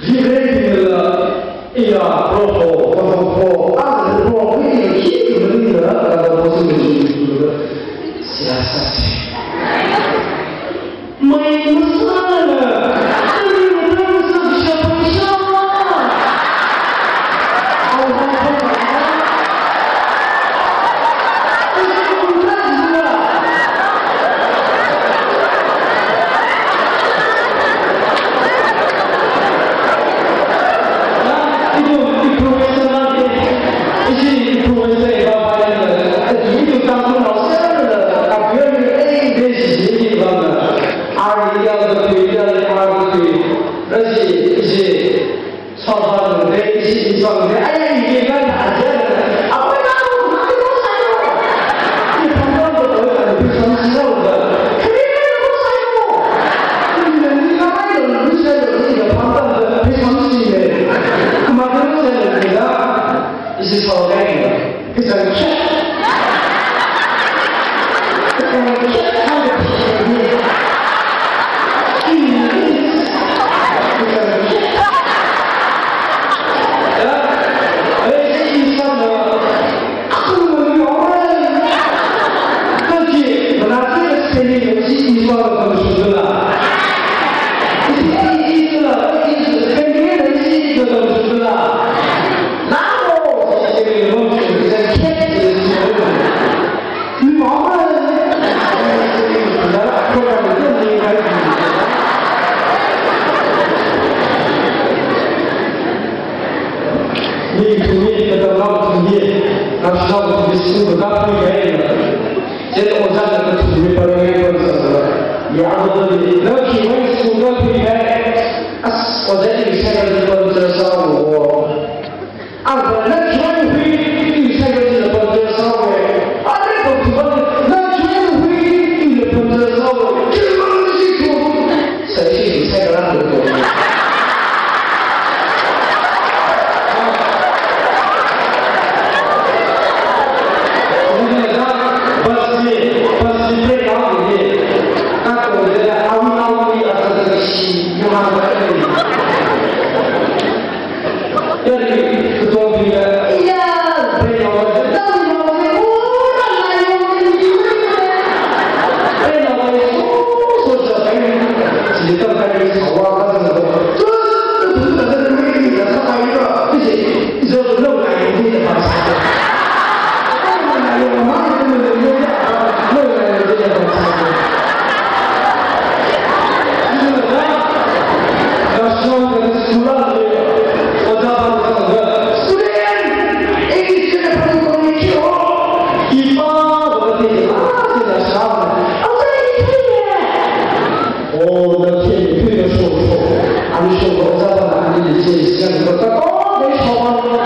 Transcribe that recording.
he likes me to the yeah proper what's the problem i'm the problem with him he's the leader that's the person who's leading the group shout out to me On va vous aider, c'est une forme d'ail et de gueule à terre. Après, on va vous montrer comment ça va. On va 最近有几亿做了什么投资了？一天一个、二天一个，很多人都几亿做了投资了。然后，这个东西在天底下的，你忙吗？你出来了，出来你更应该注意了。你注意这个老天爷，他稍微的辛苦，他不给你。Then it was happening to repatriate Они что, глаза понравились, здесь, как бы, такого, да и что,